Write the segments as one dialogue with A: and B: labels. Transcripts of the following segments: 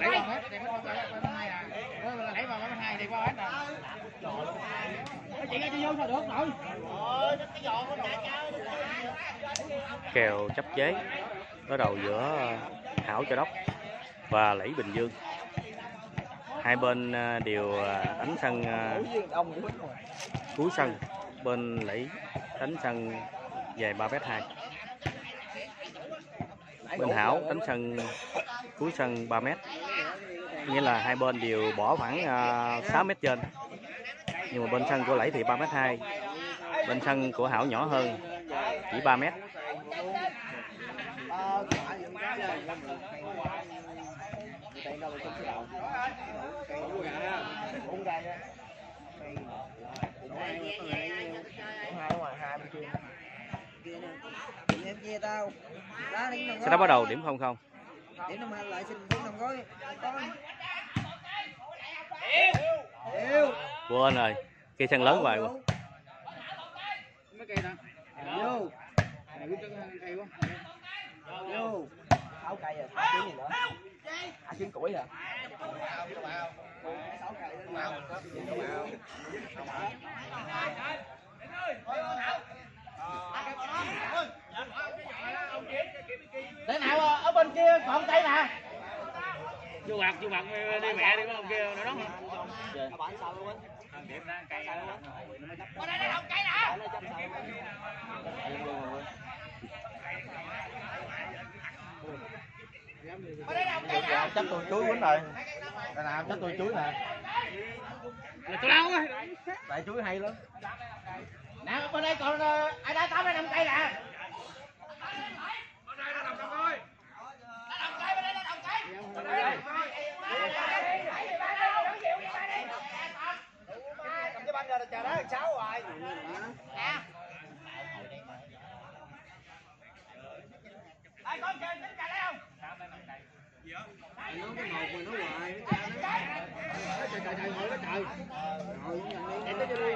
A: lấy vào hết thì mất ba hai à. Ờ, là lấy vào ba hai thì qua hết à chỉ ra cho vô sao được rồi.
B: Kèo chấp chế đối đầu giữa Hảo Châu Đốc và Lẫy Bình Dương. Hai bên à, đều đánh sân cuối sân bên Lẫy đánh sân dài 3 m 2 Minh Hảo đánh sân cuối sân 3 m nghĩa là hai bên đều bỏ khoảng à, 6 m trên. Nhưng mà bên sân của Lẫy thì 3 m 2 bên sân của Hảo nhỏ hơn chỉ 3 mét.
C: bỏ lỡ những video hấp dẫn
B: sẽ đã bắt đầu điểm không không
C: điểm lại xin gói
B: quên rồi cây sân lớn hoài quá
A: mấy cây nè
C: vô
A: Này cái chân cây quá.
C: Vô sáu cây rồi thả trứng gì nữa? Thả trứng củi hả
A: Thế nào ờ, ở bên kia còn cây nè.
D: Chú bạc chú bạc đi mẹ đi có ông kia nó đó.
C: Chắc tôi chuối quýnh rồi. Đà nào chắc tôi chuối nè.
D: Là tôi đâu á
C: tại chuối hay lắm.
A: Nè bên đây còn ờ, ai đá tám hay năm cây nè
C: giờ chờ đó sáu rồi nó cái một mà nó hoài trời trời trời ngồi đó trời. Ngồi em tới cho đi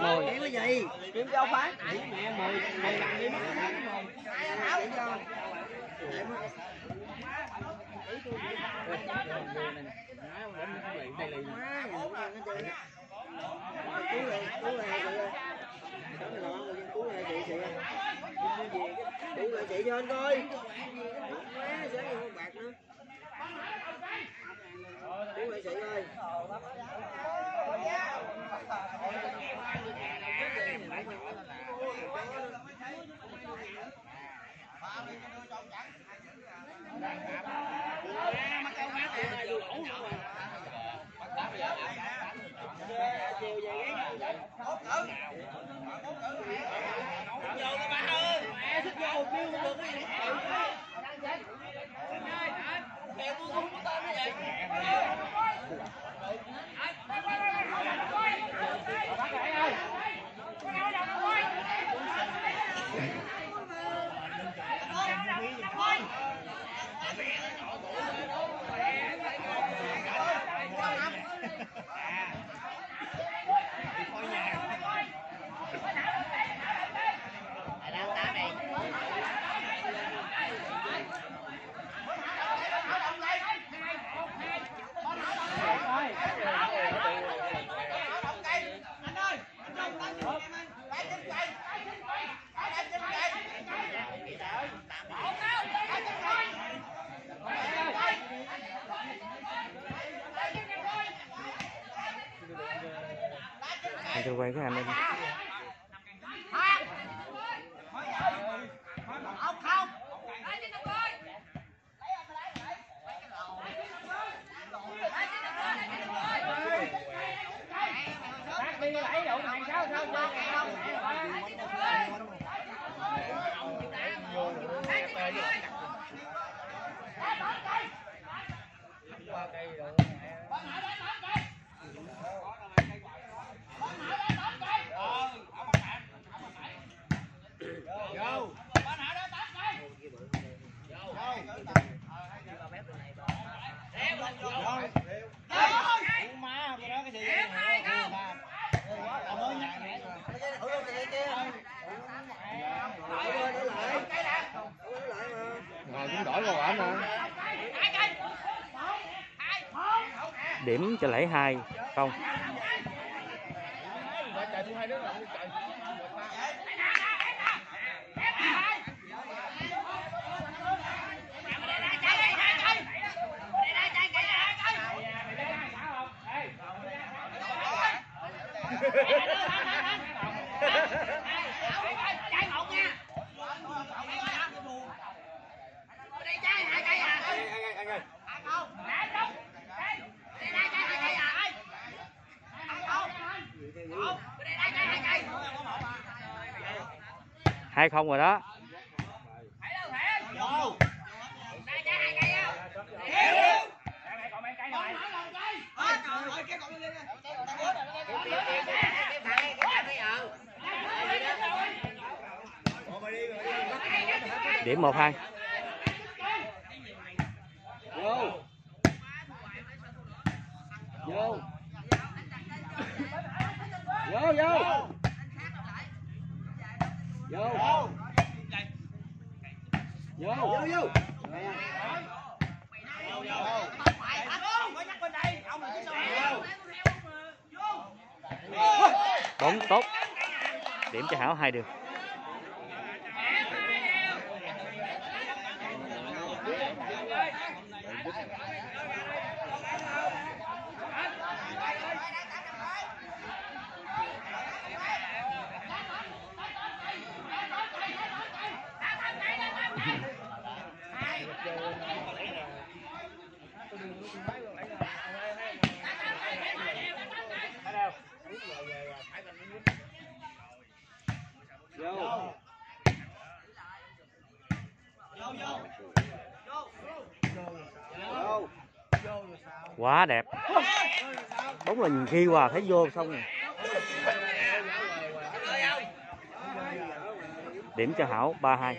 C: mồi kiếm cái gì? Kiếm cho phá mẹ mồi mồi làm đi mất mồi kiếm cho Cứu lại chị cho anh coi Má, sáng giờ không bạc nữa Cứu lại chị ơi
B: Oh, cái hàng này đi.
A: Bác đi lấy đụng hàng sáu sao chơi
C: mà
B: điểm cho lễ hai không?
E: Trời hai
B: không rồi đó. Điểm một hai.
C: Vô. Vô vô. vô vô. Vô. Vô vô
B: bóng tốt. Điểm cho hảo hai đường
C: vô vô
B: quá đẹp. Bóng là nhìn khi hòa thấy vô xong rồi. Điểm cho hảo, ba hai.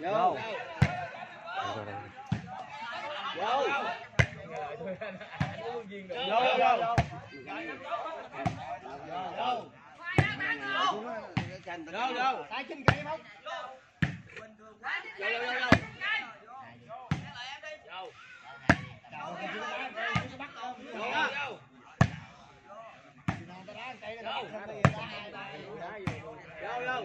C: Vô. Vô. Vô. Vô. Vô. Đâu đâu.
E: Tay chân
A: kỹ không? Đâu đâu.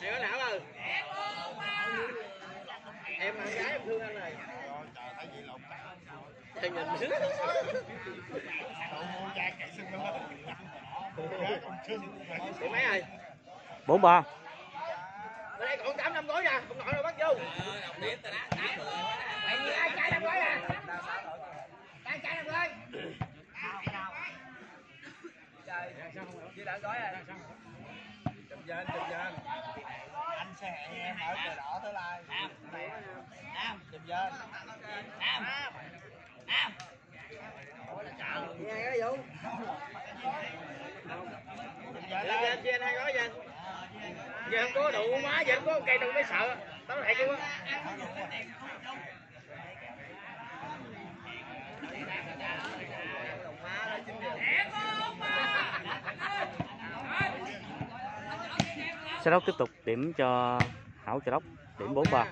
A: thầy có
C: não
E: không?
C: Em bạn gái em thương anh này thì nhìn
E: nước.
C: Ủa mấy rồi
B: bốn ba.
C: Bữa nay còn tám năm gói nè không nội đâu bắt vô.
E: Ai chạy năm gói nè ai chạy năm gói Trời, sao không? Chưa đã gói rồi với anh chụp với anh anh sẽ hẹn em ở cờ đỏ tới lai nam. Nam. Chụp với nam. Nam.
C: Nghe cái vụ
E: anh
C: dạ, dạ, chị anh hay nói vậy giờ không có đủ má giờ không có cây đâu mới sợ. Tao lại kêu á.
B: Sẽ đốc tiếp tục điểm cho Hảo Chợ Đốc, điểm 4-3.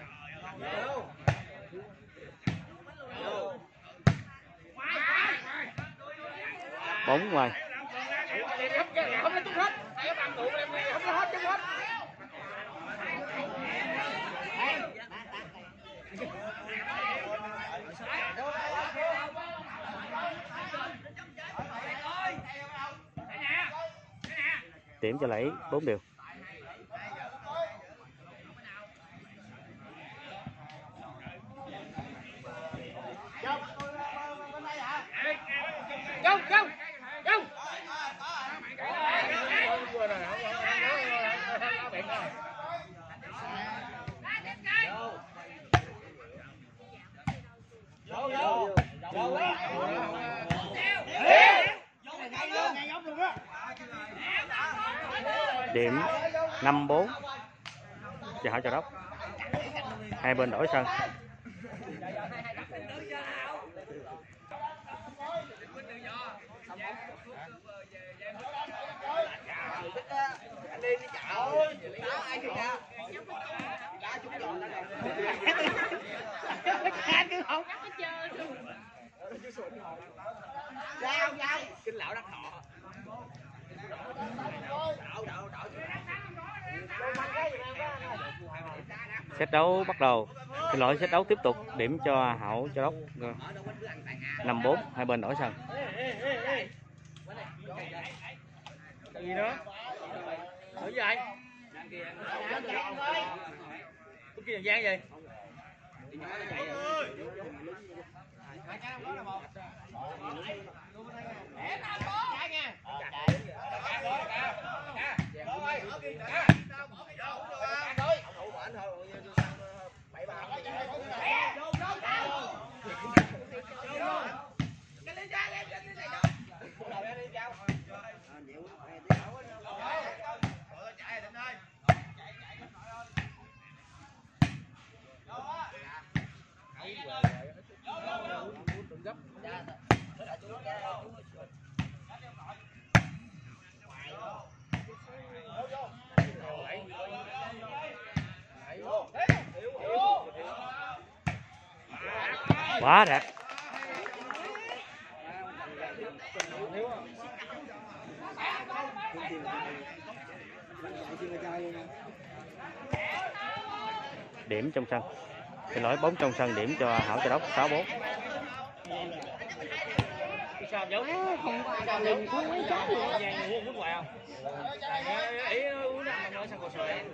B: Bóng ngoài. Điểm cho lấy 4 điều.
D: Không, không, không.
B: Điểm 5-4 cho Hảo Chợ Đốc. Hai bên đổi sân.
C: anh đi đi chợ đá ai kìa đá chúng giòn đá
A: anh hai bên
C: đổi sân. Kinh lão đắc thọ
B: xét đấu bắt đầu. Xin lỗi xét đấu tiếp tục điểm cho hậu cho Đốc. 5-4 hai bên đổi sân.
D: gì đó ở vậy có kia gian gì Vô vô.
B: Quá đẹp Điểm trong sân. Xin lỗi, bóng trong sân, điểm cho Hảo Chợ Đốc 6-4.
D: sao không mấy chó gì uống nước ngoài không ý uống nào mà sang sợi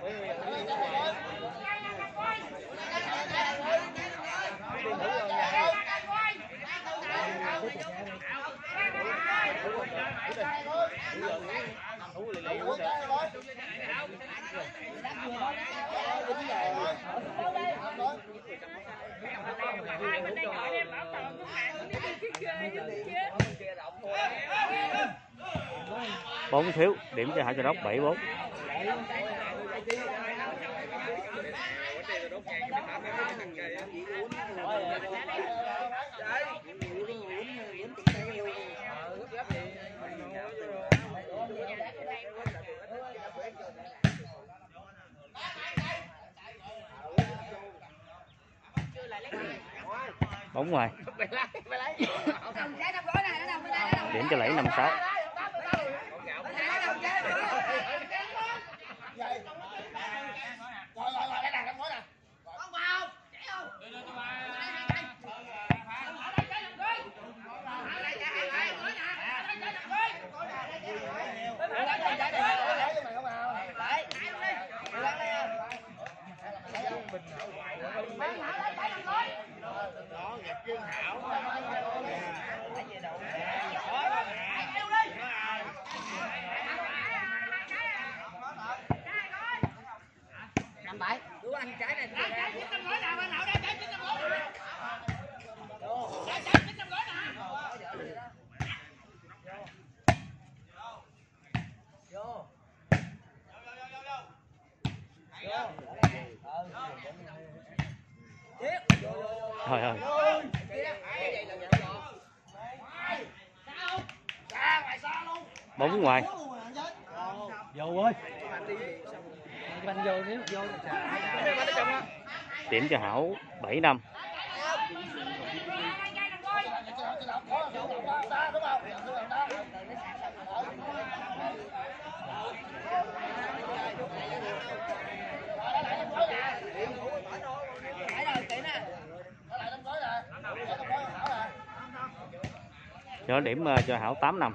B: bốn thiếu, điểm cho hải châu Đốc 7-4. Bóng ngoài. Điểm cho Lẫy 5-6.
C: năm bảy đứa anh trái này
B: Trời ơi. Bóng ngoài.
D: vô ơi.
B: Điểm cho Hảo 7 năm. Cho điểm ờ, cho Hảo 8 năm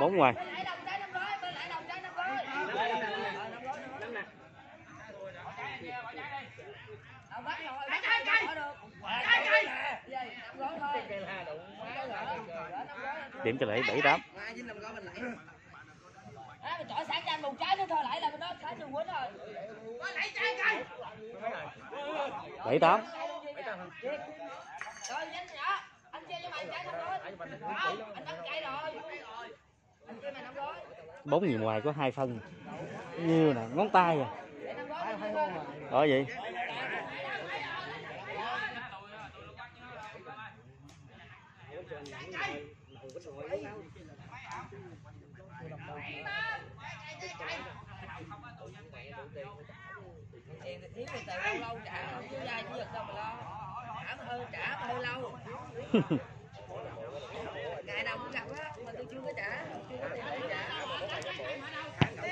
B: bốn ngoài điểm cho lễ bảy tám
E: Chọi sáng cho anh một trái nữa thôi lại là bên đó trái đường quýnh rồi.
B: 78
E: Rồi nhanh nhỏ. Anh chơi cho mày trái năm gói. Anh đóng cây rồi. Anh chia mày năm gói
B: bốn người ngoài có hai phân nhiêu nè ngón tay à đó vậy
E: Tiền thì thiếu thì từ lâu lâu trả không chứ ra chứ giật đâu mà lo. Trả mà hơi trả mà hơi lâu. Ngày nào cũng gặp á, mà tôi chưa có trả, chưa có tiền để trả.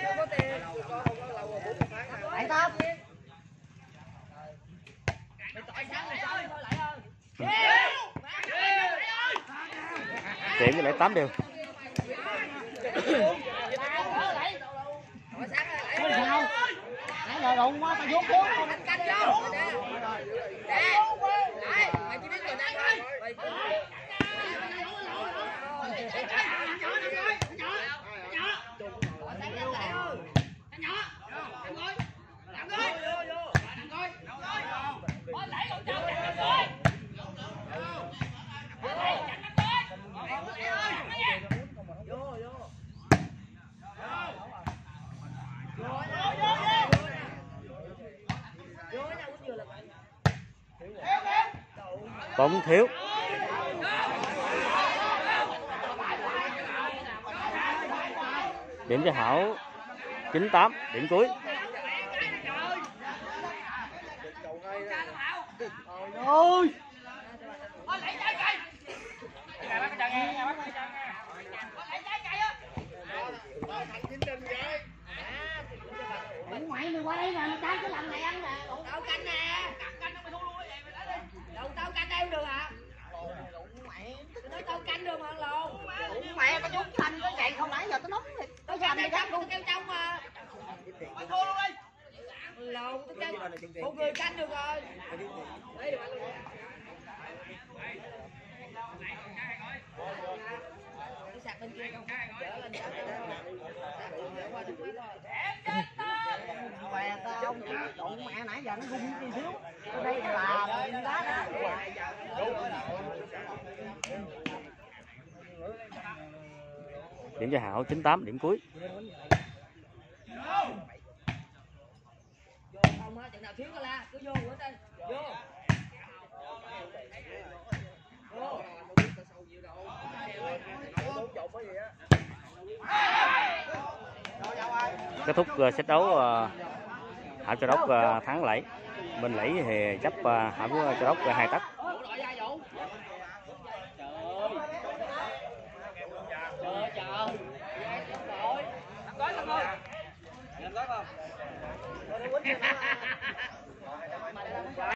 E: Chưa có tiền. Bảy tám. Mày tội sáng mày chơi thôi lại ơi
B: điểm cho lấy 8 đều
E: Sao sao? Nãy giờ đụng quá, tao vuốt vuốt con đánh canh vô. Nè, lại, mày chỉ biết người đánh thôi. Mày
B: bóng thiếu. Điểm cho Hảo 98 điểm cuối
C: ôi
E: mày mày qua đây nè, mày tao cái làm này ăn nè. Tao canh nè. Lộn tao canh em được hả? Tôi nói tao canh được mà ăn lộn.
C: mẹ tao chút thành cái vậy không nãy giờ tao nóng thiệt
E: Tôi canh đây trong, tôi kêu trong mà. Lộn, tôi kêu một người canh được rồi. Đi sạc bên kia không? Chở lên sạc bên đó. Sạc bên đó qua đường quỷ rồi.
C: mẹ tao không đụng mẹ nãy giờ nó rung tí xíu ở đây là đá đó
B: điểm cho Hảo 98 điểm cuối. Kết thúc ờ, set đấu ờ, Hảo Châu Đốc ờ, thắng Lẫy. Bên Lẫy thì chấp ờ, Hảo Châu Đốc ờ, hai tấc
E: Ha ha ha!